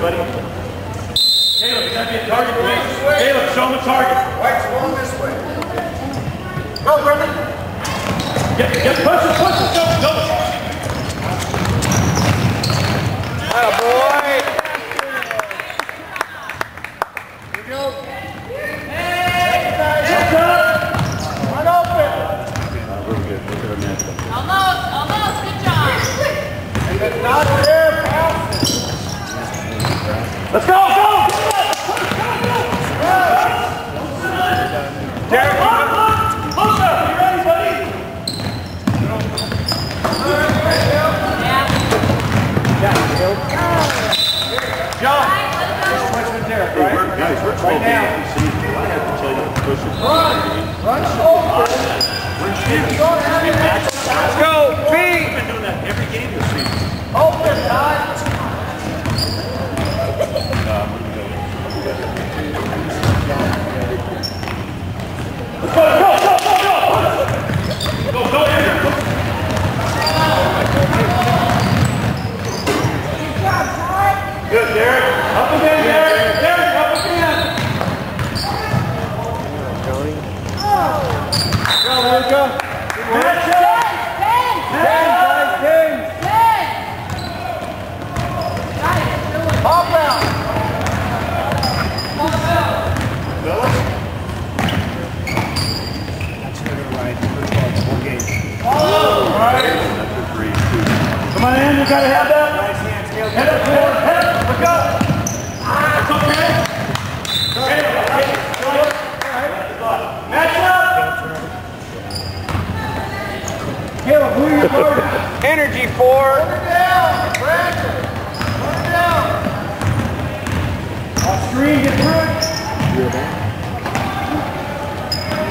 buddy. Caleb, you gotta be a target, please. Caleb, show him a target. White's going this way. Go, Brendan. Get, get, push it, push it, go, go. boy. Here we go. That's up. Run open. Almost, almost, good job. If it's not there, pass it. Let's go, go. Derek, come on. Close up. You ready, buddy? John. Guys, we're 12 games this season. I have to tell you to push it. Run open. You don't have your match. Let's go, B. We've been doing that every game this season. Open, Todd. Let's go, go, go, go, go. Go, go, Andrew. Good, Derek. Up again, Derek. Derek, up again. Go, Luka. Match up. Ten, guys, ten. Pop out. Come on in, you gotta have that. Head up forward, head up, look up. Ah, That's okay. Match up. Caleb, who are you guarding? Energy four. Put it down. Brandon. Put it down. Off screen, get through it.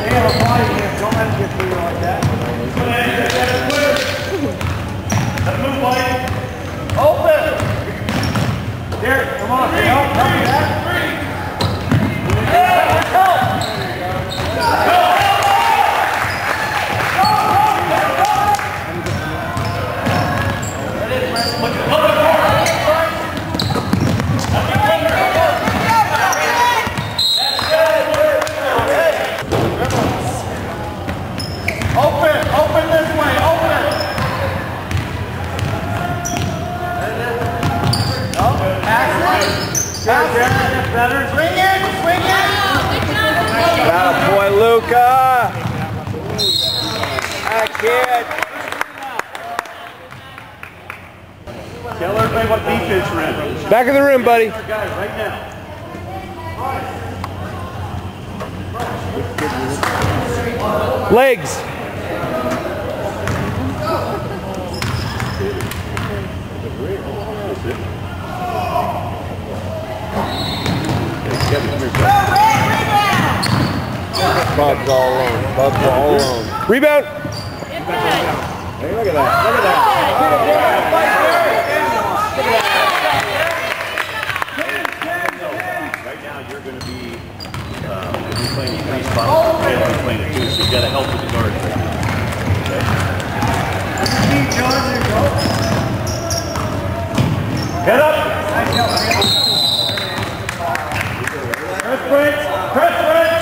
Caleb, body him. Don't let him get through like that. Come on in, get that clear. Let's move, buddy. Open. Derek, come on. Help, help me back. Hey, let's go. Open, open this way, open. Oh, pass it. Pass it. Better. Swing it, swing it. Good job. That boy, Luka. That kid. Tell everybody what defense we're in. Back of the room, buddy. Our guys, right now. Legs. Bub's all alone. Bub's all alone. Rebound. Hey, look at that. Look at Right now, you're going to be, uh, you'll playing three spots. Caleb playing it too, so you got to help with the guard. Head up. Press breaks. Press breaks.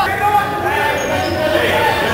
Press on. Stay in triangle. Stay back, John. Stay in your triangle. Kid, watch out. Straight up, Derek. Stay low. Stay low, Kevin.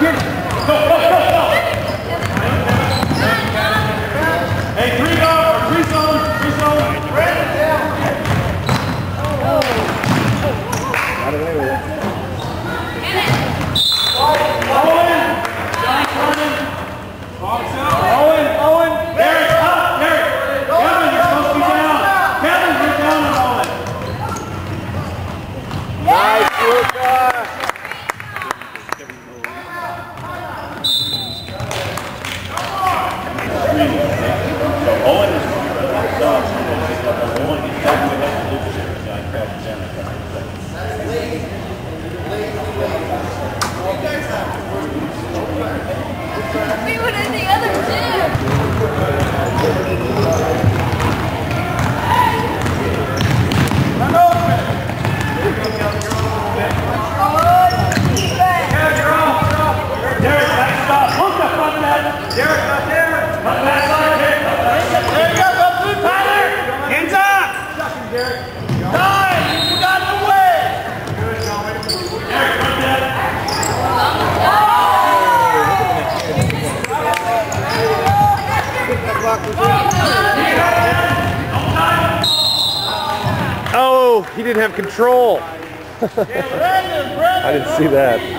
Get, get. Go, go, go, go. Hey, three go. Or three zone. Three zone. Owen. Johnny Cronin. Owen, Owen. Derek, up. Derek. Kevin, you're supposed to be down. Kevin, you're down on Owen. Nice, Luka. he didn't have control. I didn't see that.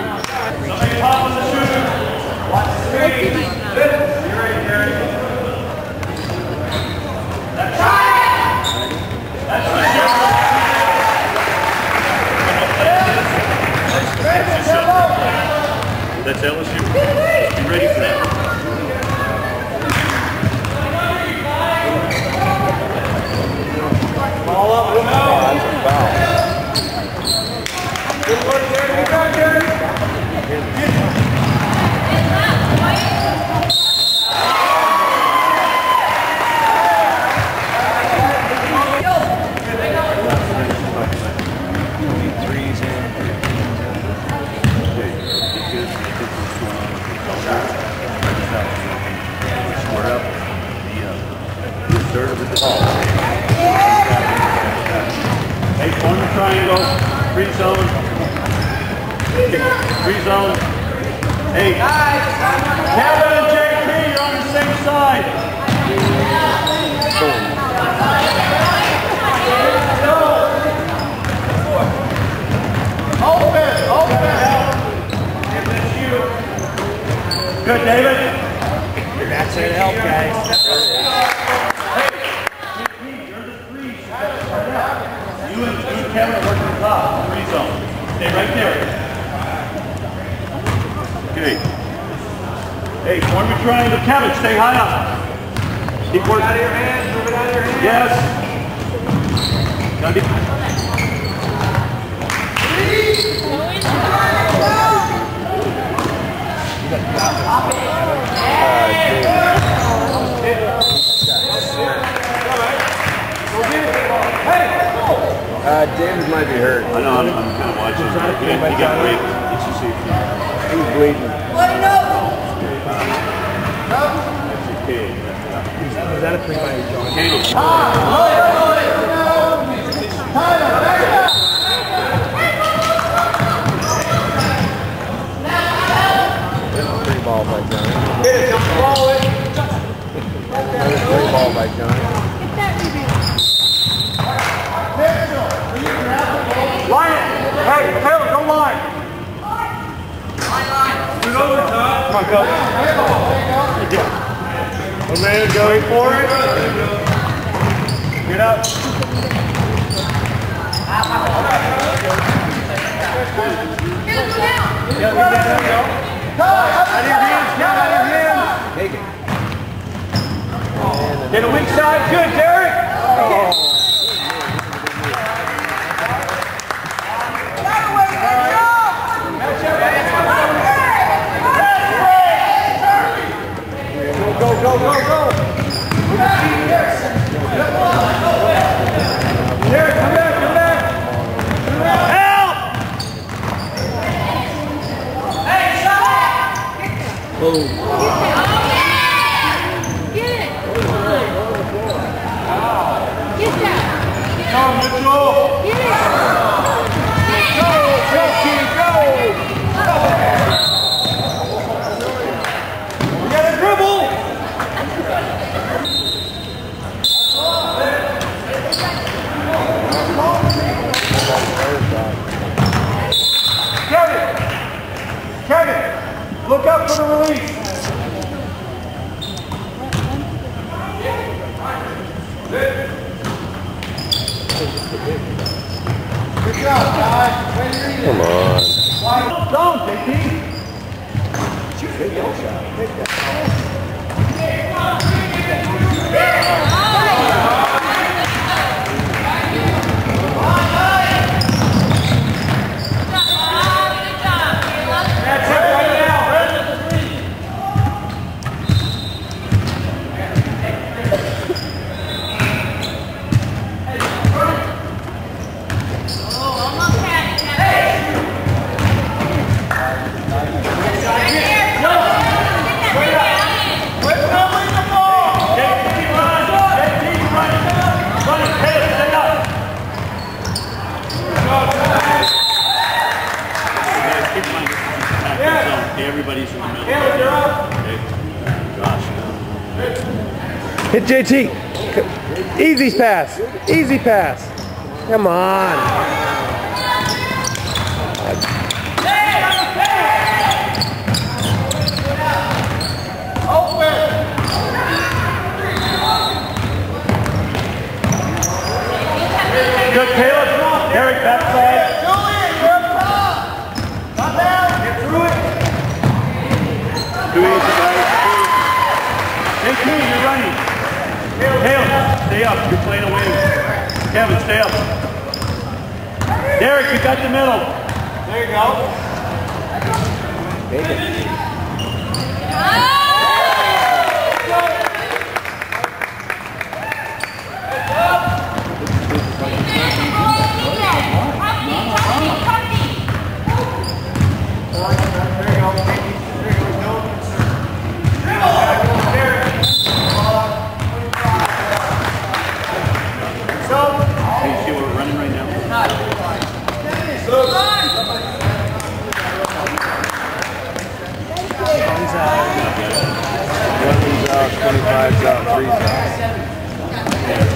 Third of the ball. Hey, form the triangle. Free zone. Free zone. Hey. Kevin and JP, you're on the same side. Open, open. Good, David. That's it, help, guys. And, you and Kevin are working the top, zone. Stay right there. Okay. Hey, form your triangle. Kevin, stay high up. Keep working. Out of your hands, move it out of your hands. Yes. Gotta be- Uh, James might be hurt. I know, I'm, I'm kind of watching. He got- he got raped. Let's just see if he- He's bleeding. okay. Is that a pre-fight, John? Caleb. Three ball by Johnny. Another three ball by Johnny. Line it. Hey, Caleb, go line. Scoot over, Todd. Come on, go. One man going for it. Get up. Out of your hands, out of your hands. Take it. Get a weak side. Good, Derek. Go, go, go, go. Derek, come back, come back. Help! Come, Mitchell. Go, Chelsea, go. You gotta dribble. Kevin, Kevin, look up for the release. Come on. Don't, JP. That's it right now. JP, run. JP, run. Run it, Caleb, stay up. Guys, keep in mind, this is just a tactical zone. Okay, everybody's in the middle. Caleb, you're up. JT. Easy pass. Easy pass. Come on. Good, Caleb. Derek, backside. Two up. You're playing away. Kevin, stay up. Derek, you got the middle. There you go. 25 three.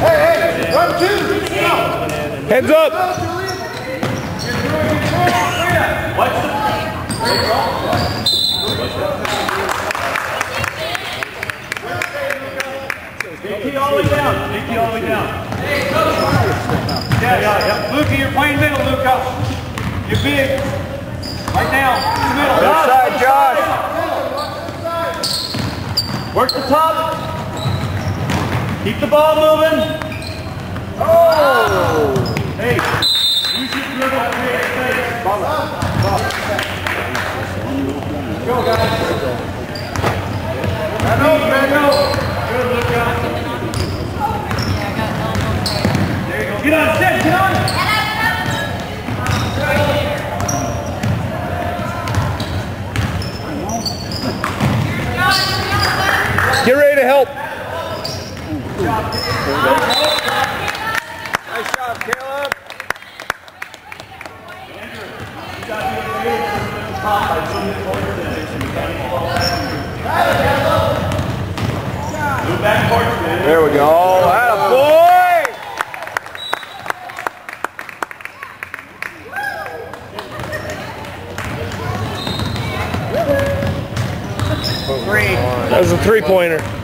Hey, hey, two. Heads up. Nicky all the way down. All the way down. Yeah, yeah, yeah. You're playing middle, Luka. You're big. Right now, middle. Good side, Josh. Work the top. Keep the ball moving. Oh! Hey, use your dribble to create space. Go, guys. I know, I know. Good, Luka. There you go. Get on, set, get on. Get ready to help. Nice job, Caleb. Move back towards me. There we go. Atta boy! Three. That was a three-pointer.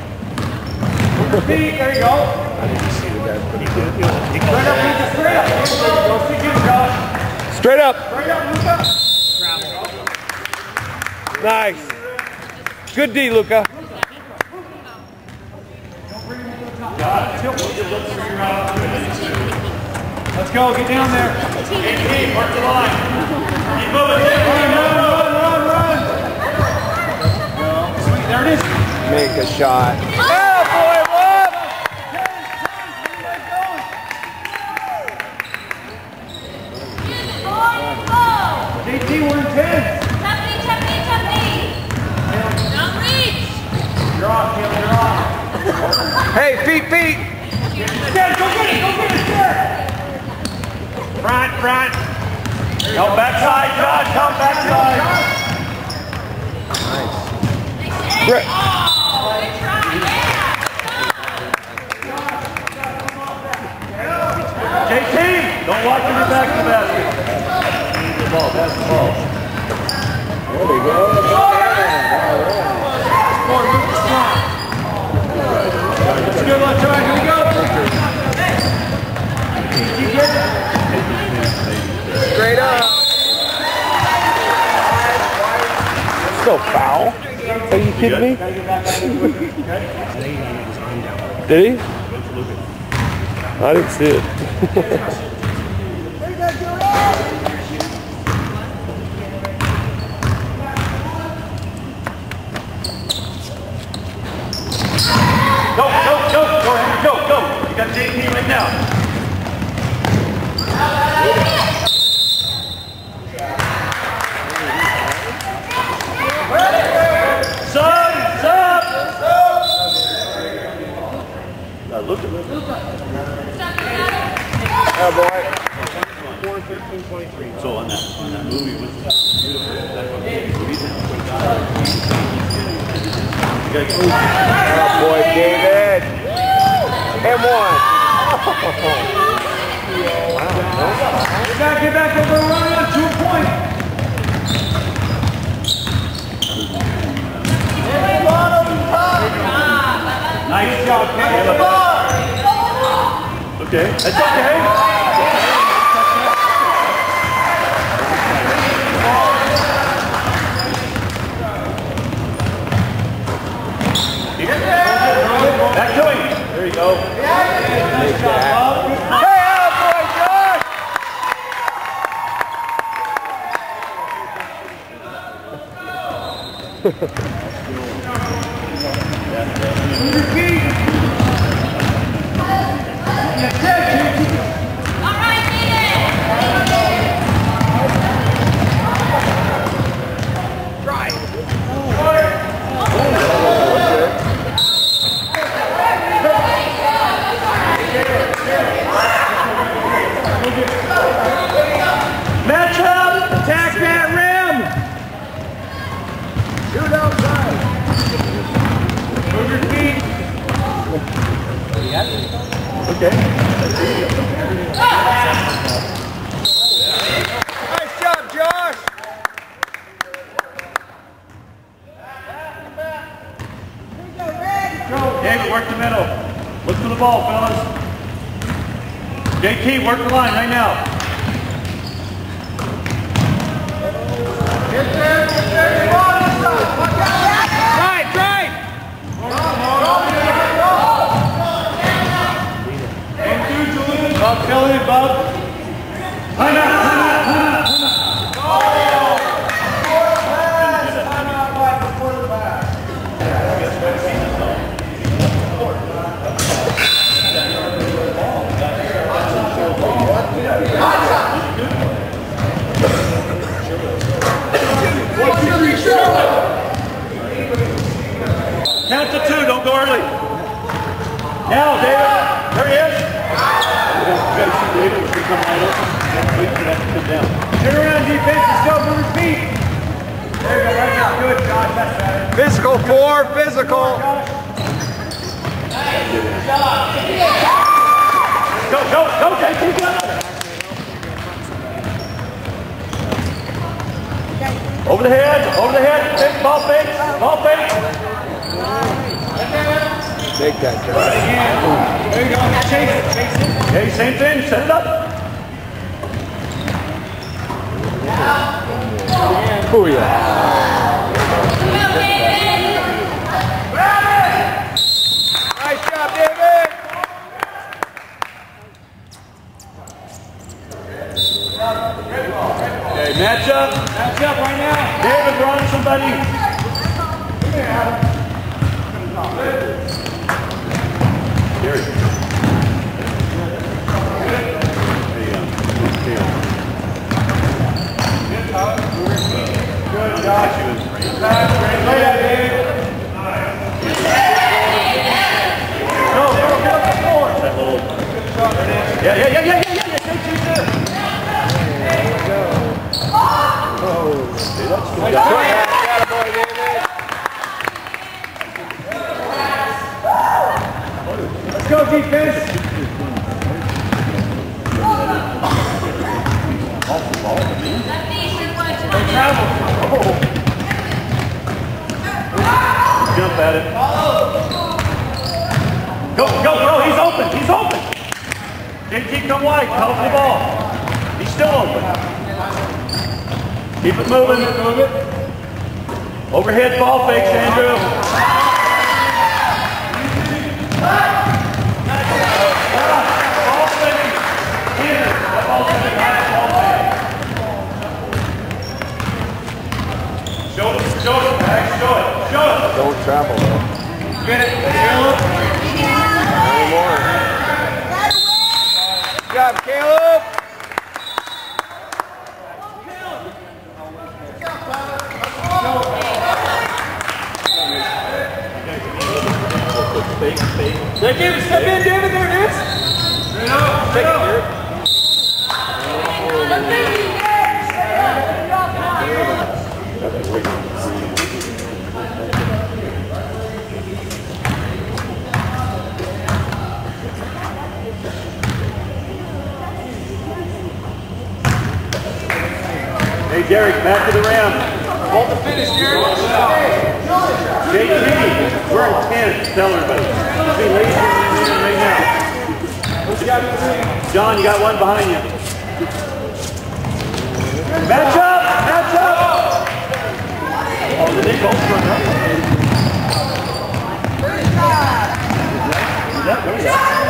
Straight up. Nice. Good D, Luka. Let's go, get down there. Work the line. Keep moving. Run, run, run, run, there it is. Make a shot. Atta boy, Bob! JT, we're in 10. You're off, Caleb, you're off. Hey, feet, feet. Dad, go get it, go get it, Dad. Front, front. Come backside, Josh. Come backside. Re- JT, don't walk in your back to the basket. Ball, pass the ball. There we go. Four, move the strong. Let's go, here we go. Keep getting it. Straight up. So foul. Are you kidding me? Did he? I didn't see it. Okay. Nice job, Josh. David, work the middle. Look for the ball, fellas. JT, work the line right now. Right, right. Bob, time out, time out. Count to two, don't go early. Now, David, there he is. You gotta see David, if he come right open. Wait for that to come down. Turn around, defense, let's go, move your feet. There you go, right now. Good, Josh, that's better. Physical four, physical. Go, go, go, JT, go! Over the head, over the head, fake, ball fake, ball fake. Make that, Josh. There you go, chase it, chase it. Okay, same thing, set it up. Booyah. Go, David. Nice job, David. Okay, match up. Match up right now. David, run somebody. Gary. Hey, um, Theo. Good, Josh. Great layout, David. Go, go, get up the floor. That little. Yeah, yeah, yeah, yeah, yeah, yeah, yeah. Take two there. See, that's good. Attaboy, David. Let's go, defense. Lefty, shoot one, shoot one. Jump at it. Go, go, go. He's open. He's open. JT, come wide. Cover the ball. He's still open. Keep it moving. Move it. Overhead ball fakes, Andrew. Ball fake. Here. That ball fake. Nice ball fake. Show it. Show it. Max. Show it. Show it. Don't travel, though. Get it, Caleb. Anymore. Good job, Caleb. Fake, fake. Yeah, David, step in, David. There it is. Take it, David. Derek, back to the rim. Hold the finish, Derek. JT, we're in 10. Tell everybody. Be lazy right now. John, you got one behind you. Match up! Match up! Oh, did they both run up? Is that, is that?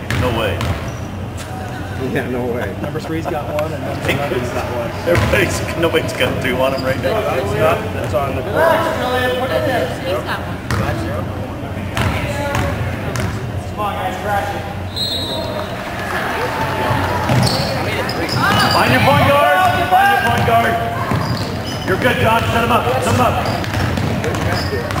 No way. Yeah, no way. Number three's got one, and number Everybody's got one. Everybody's, nobody's got two on them right now. that's on the court. Come on, guys, crash it. Find your point guard. Find your point guard. You're good, John. Set him up. Set him up.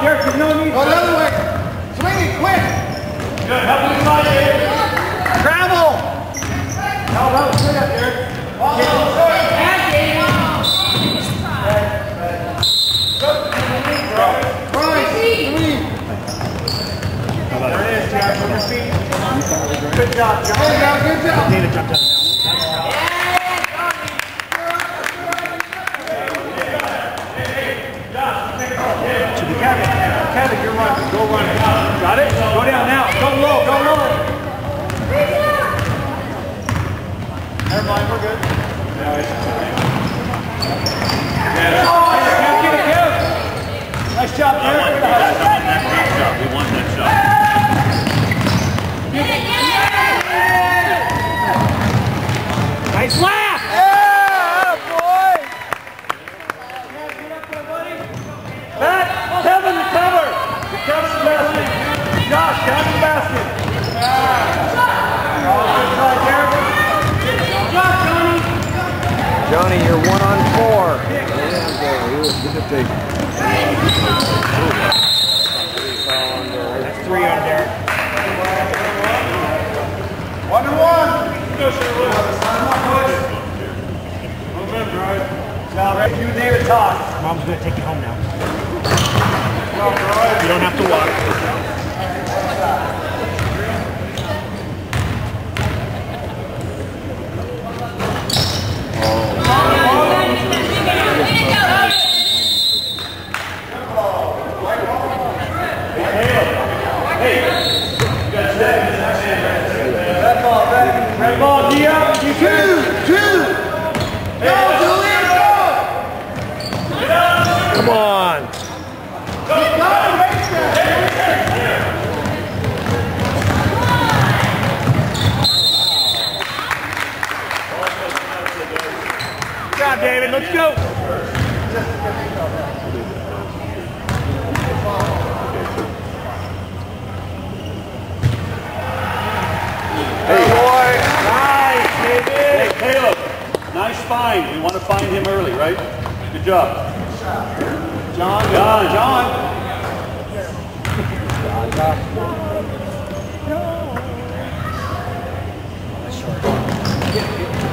Derek, come there's no need. Go the other way. Swing it, quick. Good, help weak side, David. Travel. How about straight up, Derek? There it is, Derek. Move your feet. Good job, John. There you go, good job. Need to jump down. To the Kevin. Kevin, you're running. Go run it. Got it? Go down now. Go low. Go low. Never mind. We're good. Kev, get it, Kev. Nice job, Derek. great shot. We want that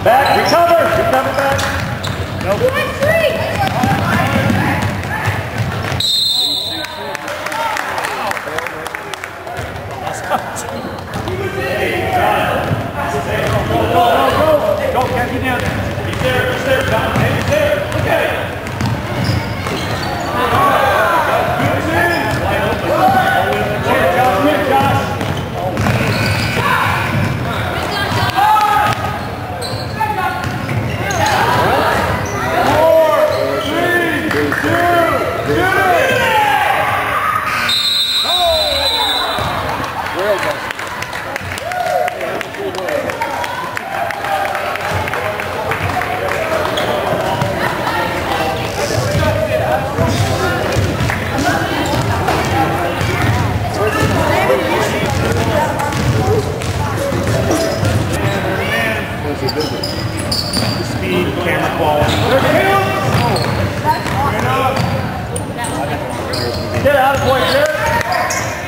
Back, recover, recover back. Go, go, go. Go, catch you down. He's there, he's there, John.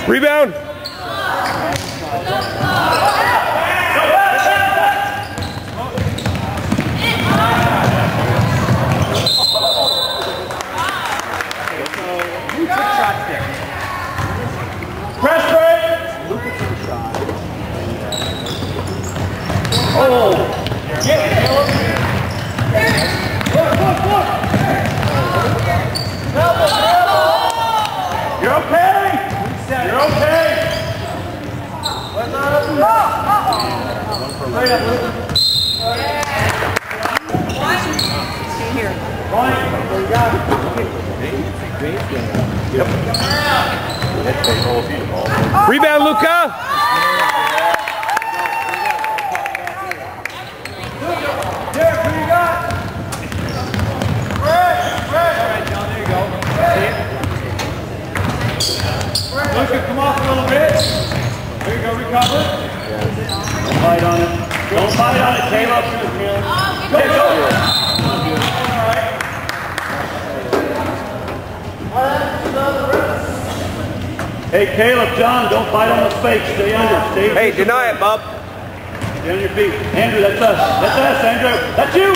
Rebound. Press break. Oh. Get it, Caleb. Look, look, look. You're okay. You're okay. Straight up, Luke. Rebound, Luka. Derek, you got? Fred, Fred. John, there you go. Luka, come off a little bit. There you go, recover. Don't bite on it. Don't bite on it, Caleb. Go, go. Hey, Caleb, John, don't bite on the fake. Stay under. Stay Hey, deny it, bub. Stay on your feet. Andrew, that's us. That's us, Andrew. That's you.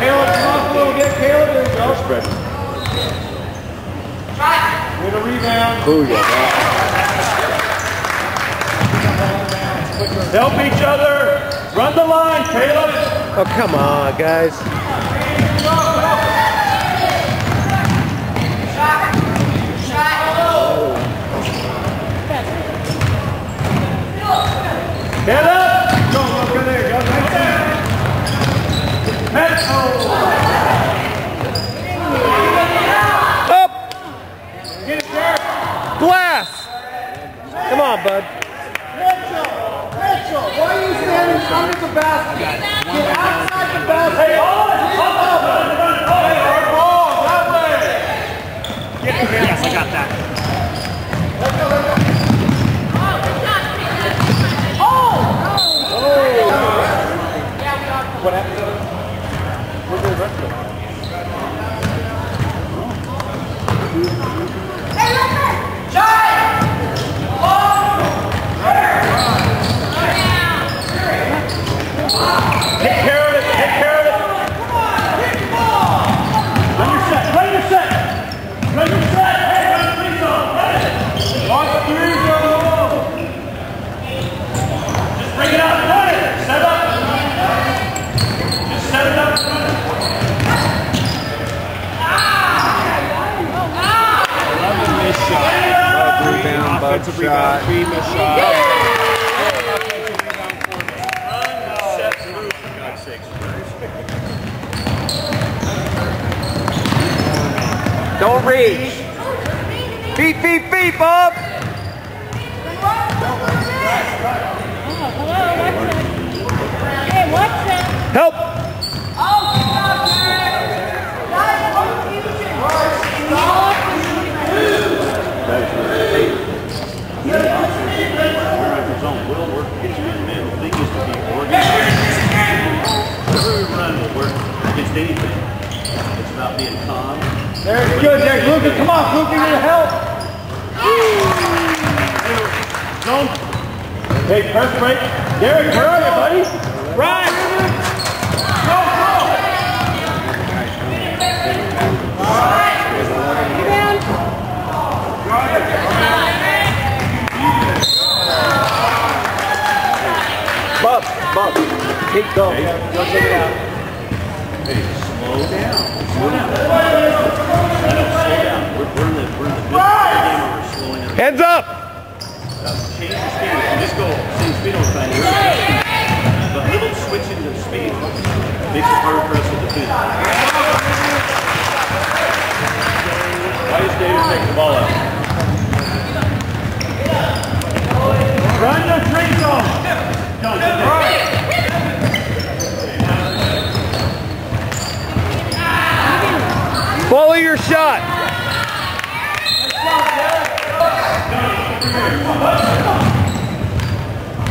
Caleb, come off a little bit. Caleb, there you go. Rebound. Help each other. Run the line, Caleb. Oh, come on, guys. Get up. Go, Luka, there you go. Right there. Up. Glass. Come on, bud. Mitchell, Mitchell, why are you standing under the basket? Get outside the basket. Oh! Bub, Bub. Keep going. Go check it out. Hey, slow down. Slow down. I know, slow down. We're, we're in the, we're in the middle of the game where we're slowing it. Hands up. Change the speed. Just go same speed all the time, you're gonna little switching the speed makes it harder for us to defend. Why is David taking the ball out? Run the free zone. Follow your shot.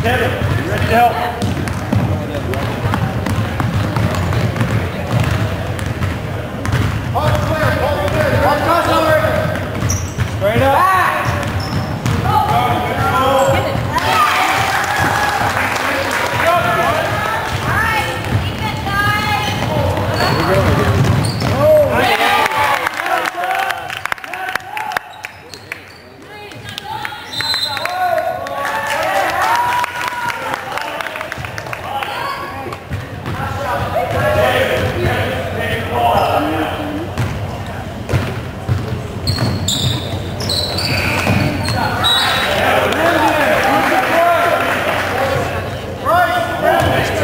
Kevin, you ready to help? Straight up.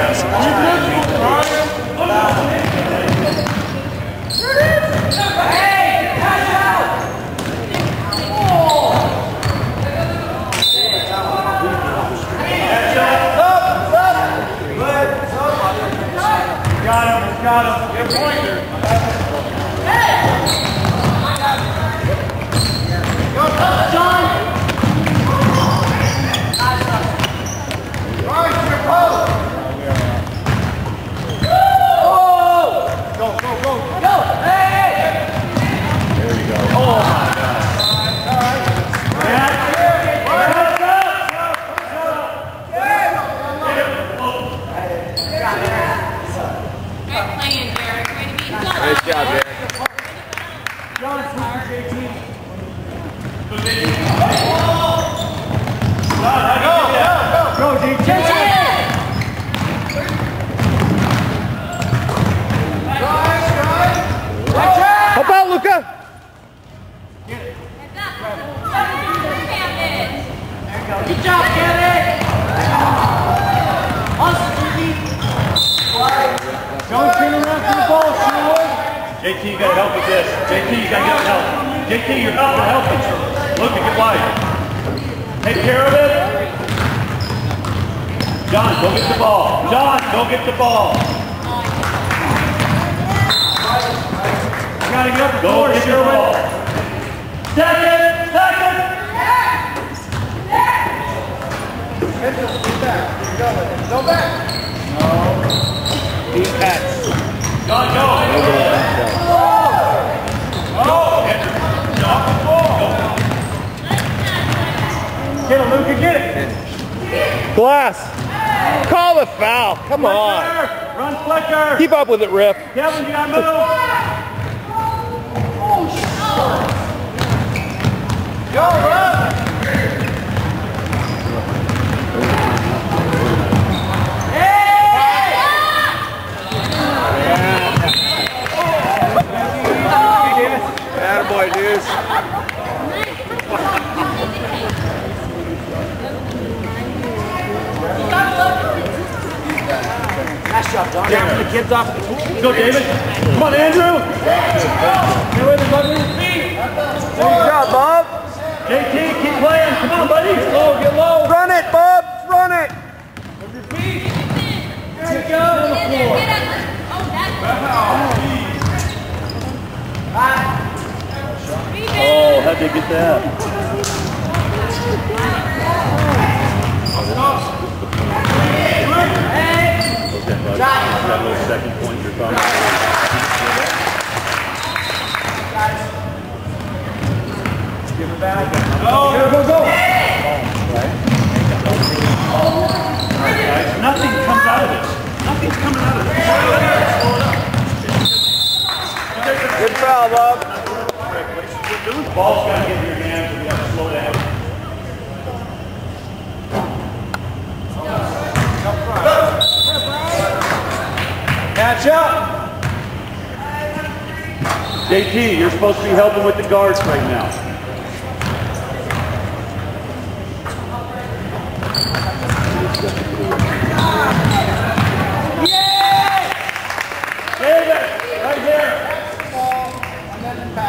Fantastic. Go back. John, go. Get it, Luka, get it. Glass. Call the foul. Come on. Flicker. Run, Flicker. Keep up with it, Riff. Kevin, you gotta move. Oh, Attaboy, dudes. The kid's off. Go, David. Come on, Andrew. Get with him, under his feet. Good job, Bob. JT, keep playing. Come on, buddy. Low, get low. Run it, Bob. Run it. Get down on the floor. Oh, how'd they get that? Okay, bud. That little second point you're talking about. Give it back. Go, go, go. Guys, nothing comes out of this. Nothing's coming out of this. Good foul, Bob. Catch up. JT, you're supposed to be helping with the guards right now. David, right here.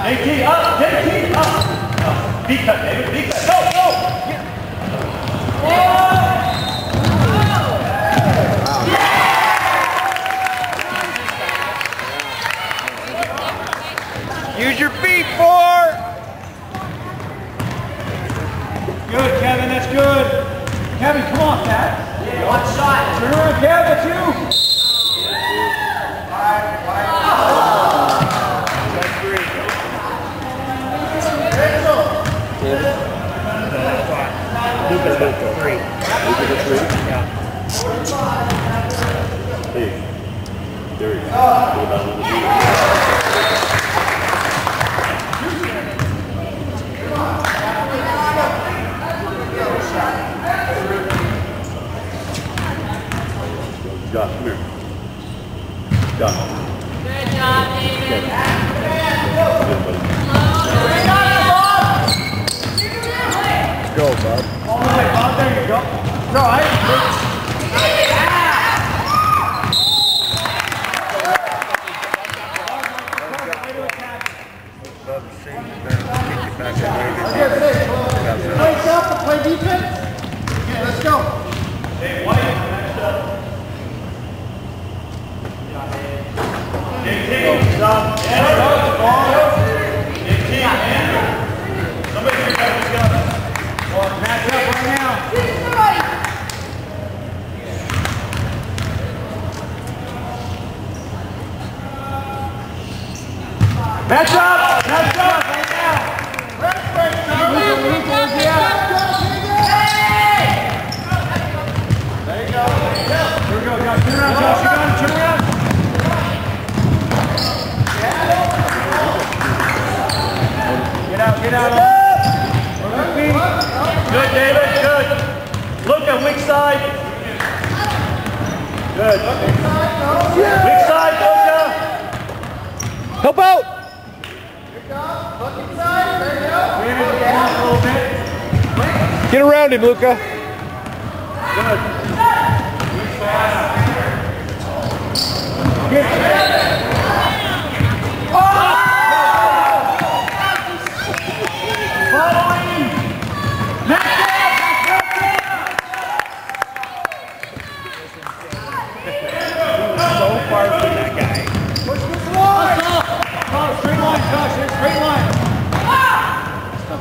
JT, up, JT, up. up. Deep cut, David, deep cut. Go, go. Use your feet, four. Good, Kevin, that's good. Kevin, come on, Pat. Yeah, one shot. Turn around, Kevin, that's you. There you go. It's all right. Place up and play defense. Okay, let's go. Hey, White, next up. JT, stop. JT, Match up! Match up! There you go. Here we go, guys. Turn around, Josh. You got him. Turn around. Get out, get out. Good, David, good. Look at weak side. Good. Weak side, Luka. Help out! Manage it down a little bit. Get around him, Luka. Straight line, Josh. Straight line.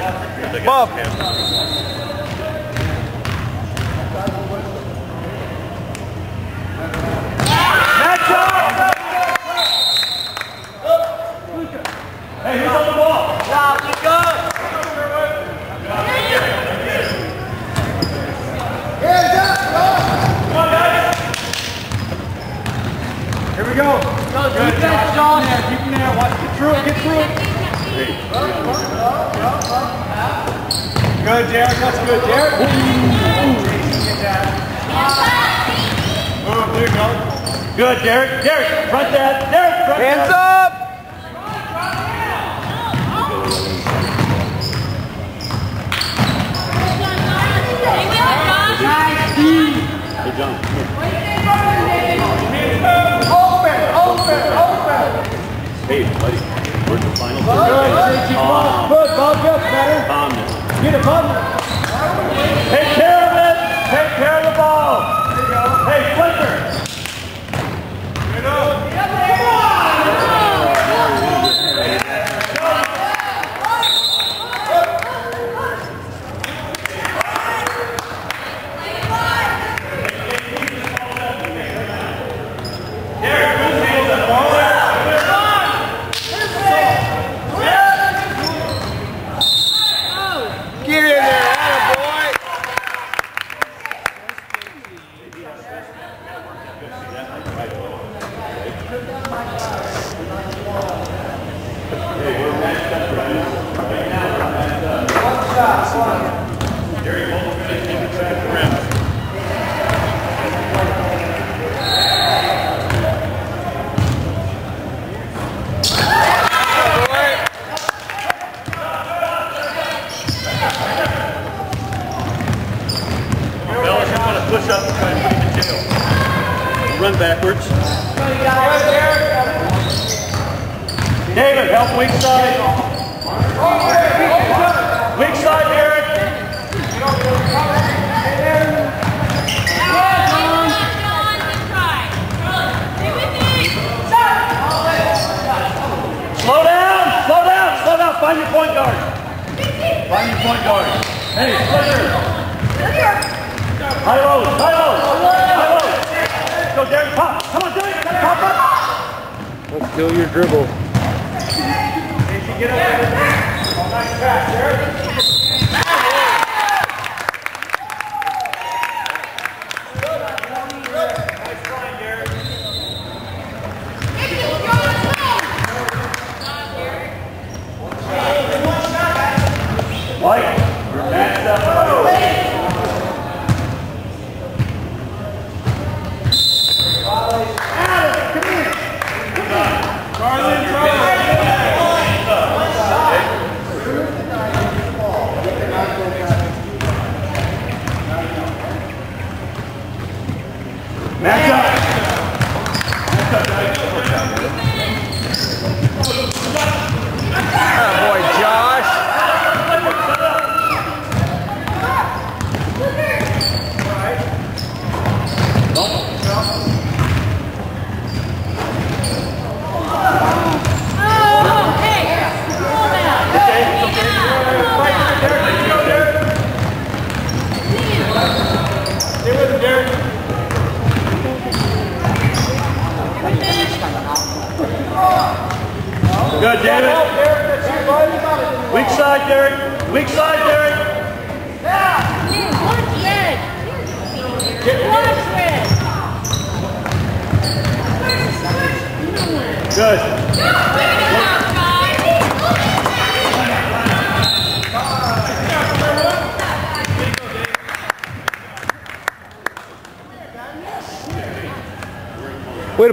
Bump. Match up. Hey, who's on the ball? Come on, guys. Here we go. Good, Josh. Josh. Yeah, keep him there. Watch. Get through it. Get through it. Good, Derek. That's good, Derek. Move, oh, there you go. Good, Derek. Derek, front that. Derek, front Hands that. up! Hey, John. Open, open, open. Hey, buddy. Where's the final? Good, JT. Come on. Good, Bob. Good, better. Get it, Bob. Take care of it. Take care of the ball. Hey, Flicker.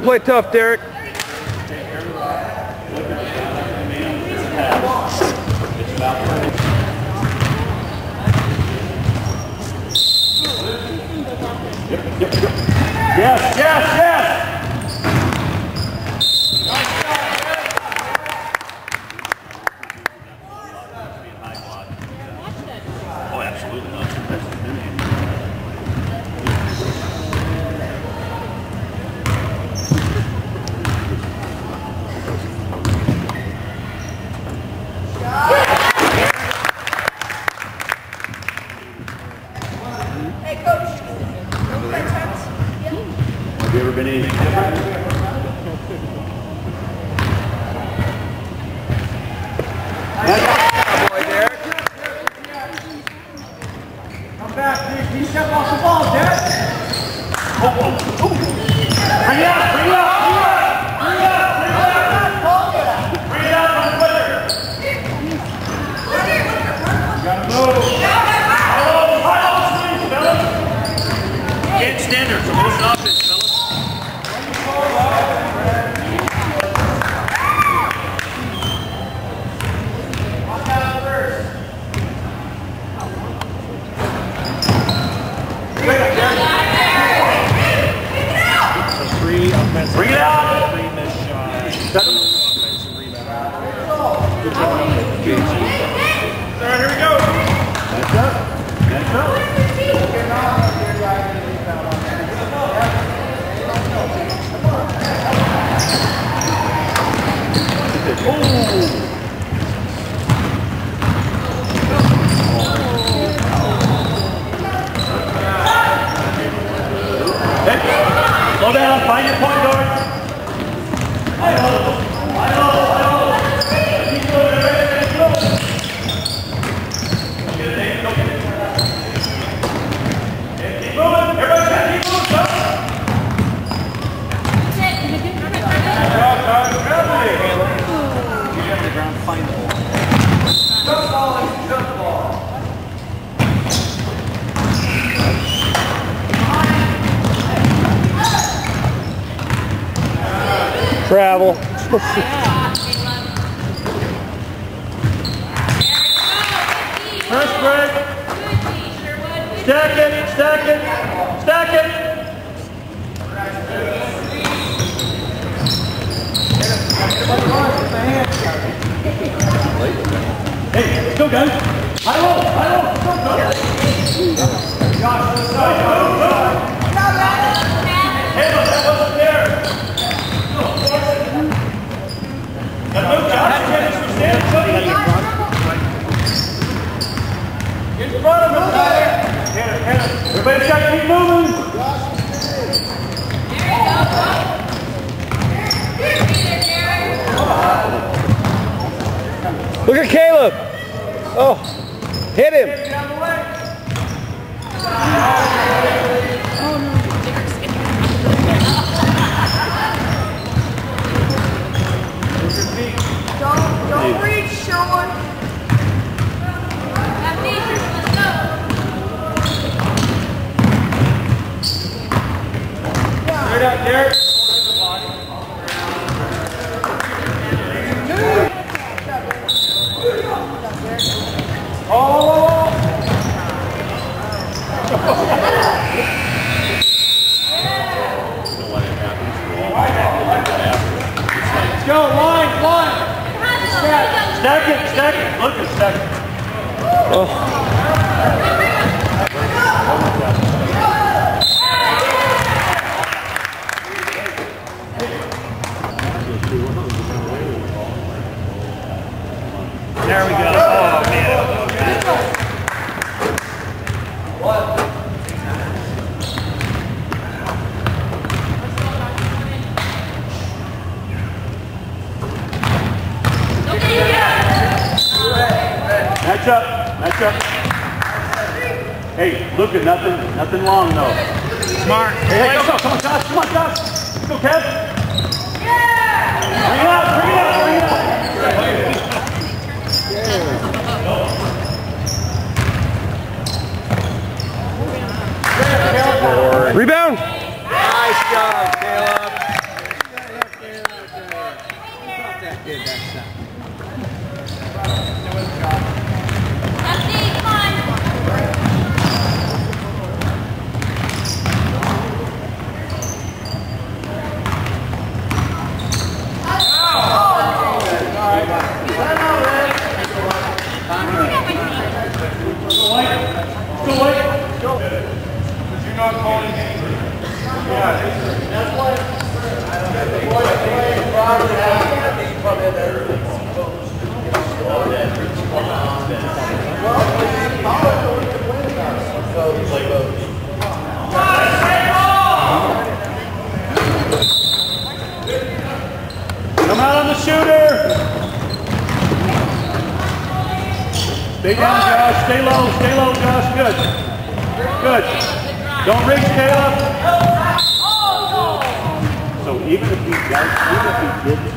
Play tough, Derek. Travel. First Come out on the shooter. Stay down, Josh. Stay low. Stay low, Josh. Good. Good. Don't reach, Caleb. So even if he does, even if he did hit guys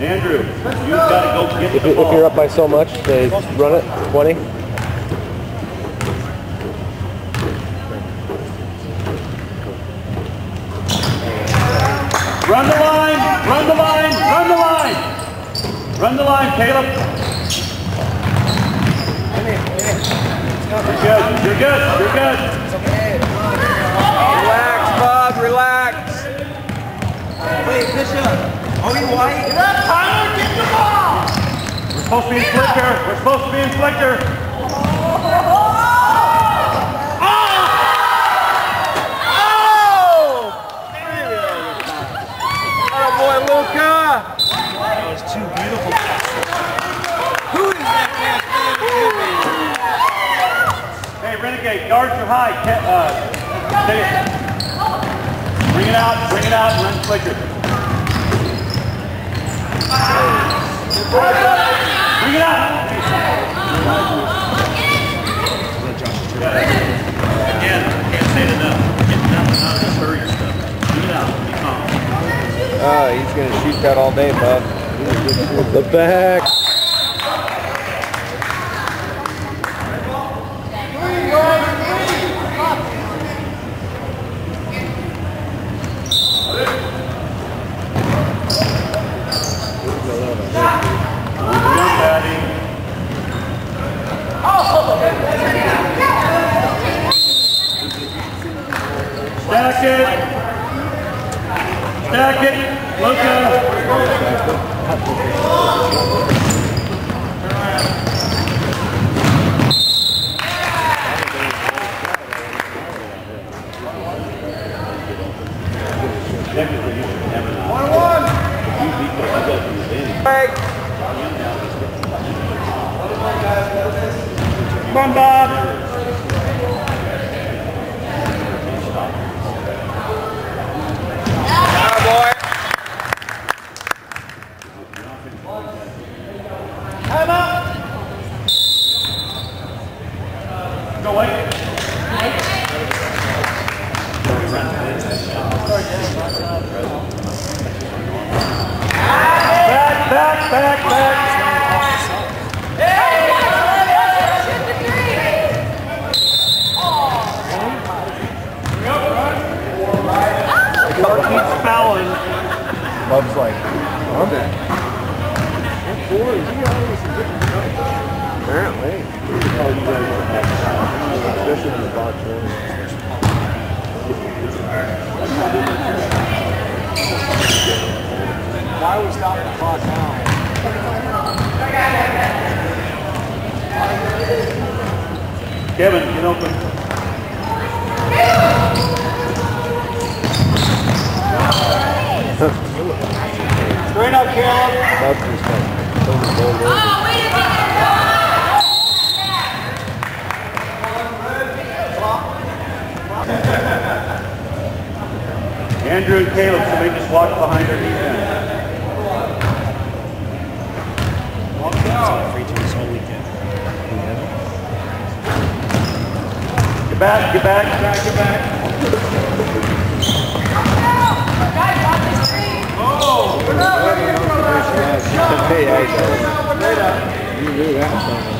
Andrew, you've got to go get If, the if you're up by so much, they run it 20. Run the line, run the line, run the line. Run the line, Caleb. You're good, you're good, you're good. Wait, Bishop. Are we white? Get up, Tyler, get the ball. We're supposed to be in flicker. We're supposed to be in flicker. Oh, boy, Luka. That was two beautiful Who is that man? Hey, Renegade, guards are high. Uh. Bring it out, bring it out, run flicker. Bring it out. Again, can't say it enough. Get nothing out of this hurry stuff. Bring it out. Be calm. Ah, he's going to shoot that all day, bud. The back. Run, Patty. Stack it. Stack it. Luka. One, one. Break. Come on, Bob. Ah, boy. Time out. Go away. Back, back, keeps fouling. Bub's like, back. Apparently. Especially in the box. Why we stopping the clock now? Kevin, get open. Straight up, Caleb. Bub's just like, totally rolled over. Oh, wait a minute. Andrew and Caleb, somebody just walk behind our defense. Get back, get back, get back, get back. Hey, I You knew that.